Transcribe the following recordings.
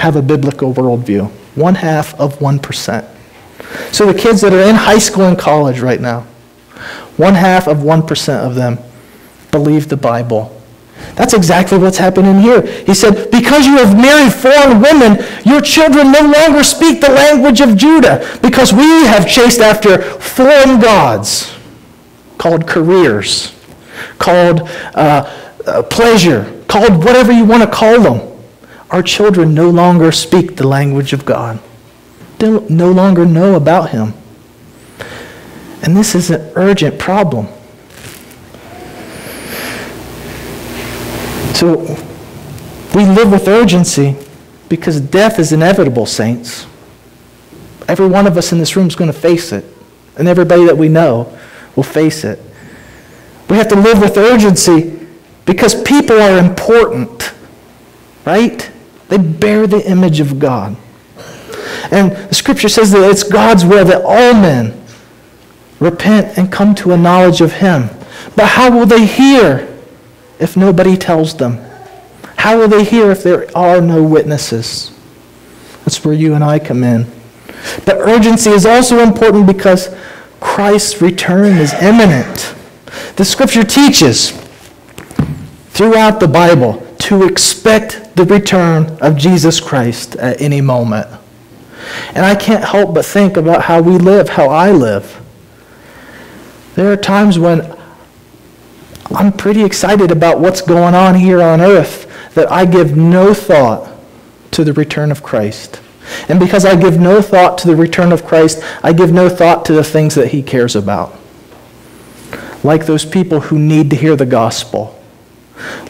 have a biblical worldview. One half of 1%. So the kids that are in high school and college right now, one half of 1% of them believe the Bible. That's exactly what's happening here. He said, Because you have married foreign women, your children no longer speak the language of Judah, because we have chased after foreign gods called careers, called uh, uh, pleasure, called whatever you want to call them. Our children no longer speak the language of God, they no longer know about Him. And this is an urgent problem. So we live with urgency because death is inevitable, saints. Every one of us in this room is going to face it, and everybody that we know will face it. We have to live with urgency because people are important, right? They bear the image of God. And the scripture says that it's God's will that all men repent and come to a knowledge of Him. But how will they hear if nobody tells them? How will they hear if there are no witnesses? That's where you and I come in. But urgency is also important because Christ's return is imminent. The scripture teaches throughout the Bible to expect the return of Jesus Christ at any moment. And I can't help but think about how we live, how I live. There are times when I'm pretty excited about what's going on here on earth that I give no thought to the return of Christ. And because I give no thought to the return of Christ, I give no thought to the things that he cares about. Like those people who need to hear the gospel.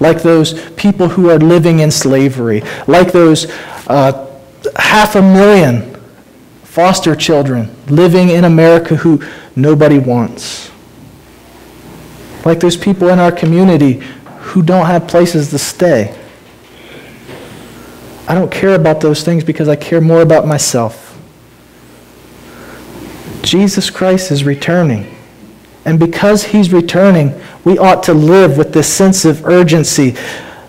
Like those people who are living in slavery. Like those uh, half a million foster children living in America who nobody wants like those people in our community who don't have places to stay. I don't care about those things because I care more about myself. Jesus Christ is returning. And because he's returning, we ought to live with this sense of urgency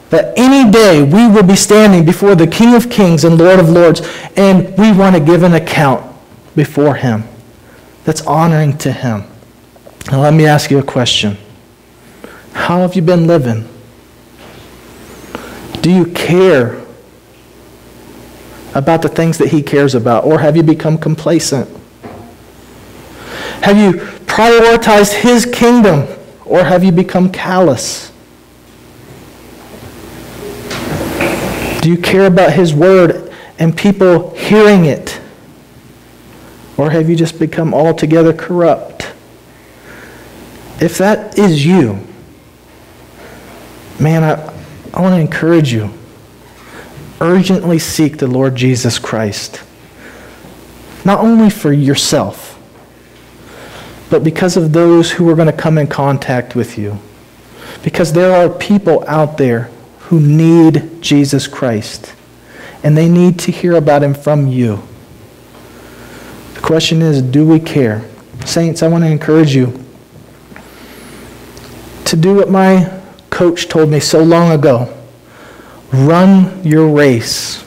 that any day we will be standing before the King of Kings and Lord of Lords, and we want to give an account before him that's honoring to him. Now, let me ask you a question. How have you been living? Do you care about the things that He cares about, or have you become complacent? Have you prioritized His kingdom, or have you become callous? Do you care about His word and people hearing it? Or have you just become altogether corrupt? If that is you, man, I, I want to encourage you. Urgently seek the Lord Jesus Christ. Not only for yourself, but because of those who are going to come in contact with you. Because there are people out there who need Jesus Christ, and they need to hear about him from you. The question is do we care? Saints, I want to encourage you to do what my coach told me so long ago run your race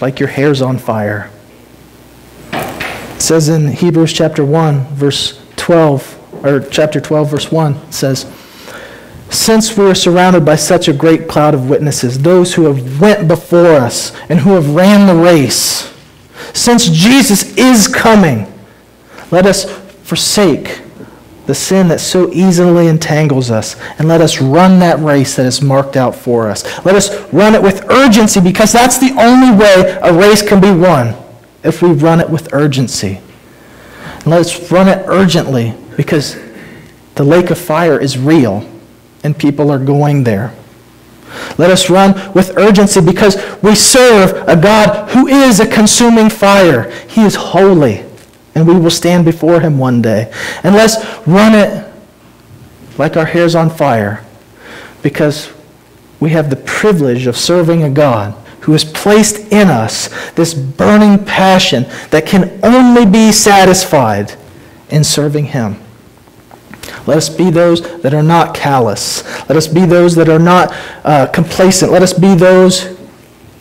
like your hair's on fire. It says in Hebrews chapter 1, verse 12, or chapter 12, verse 1, says, Since we are surrounded by such a great cloud of witnesses, those who have went before us and who have ran the race, since Jesus is coming, let us forsake the sin that so easily entangles us, and let us run that race that is marked out for us. Let us run it with urgency because that's the only way a race can be won if we run it with urgency. And let us run it urgently because the lake of fire is real and people are going there. Let us run with urgency because we serve a God who is a consuming fire. He is holy and we will stand before him one day. And let's run it like our hair's on fire because we have the privilege of serving a God who has placed in us this burning passion that can only be satisfied in serving him. Let us be those that are not callous. Let us be those that are not uh, complacent. Let us be those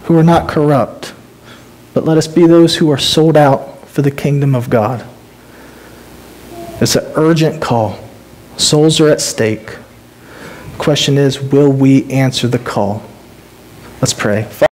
who are not corrupt. but let us be those who are sold out for the kingdom of God. It's an urgent call. Souls are at stake. The question is, will we answer the call? Let's pray.